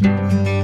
you